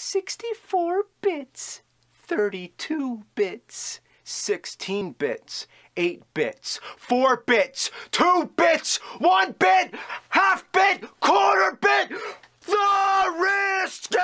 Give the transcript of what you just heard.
64 bits, 32 bits, 16 bits, 8 bits, 4 bits, 2 bits, 1 bit, half bit, quarter bit, the wrist game!